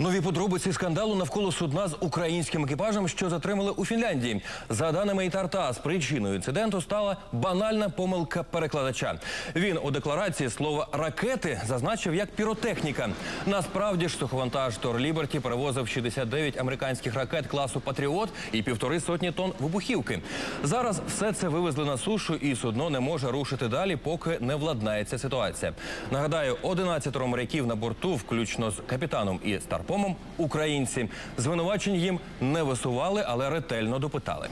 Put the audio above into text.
Нові подробиці скандалу навколо судна з українським екіпажем, що затримали у Фінляндії. За даними Ітартас, причиною інциденту стала банальна помилка перекладача. Він у декларації слово ракети зазначив як піротехніка. Насправді ж суховантаж Тор Ліберті перевозив 69 американських ракет класу Патріот і півтори сотні тонн вибухівки. Зараз все це вивезли на сушу, і судно не може рушити далі, поки не владнається ситуація. Нагадаю, 11 моряків на борту, включно з капітаном і старпомом, українці. Звинувачень їм не висували, але ретельно допитали.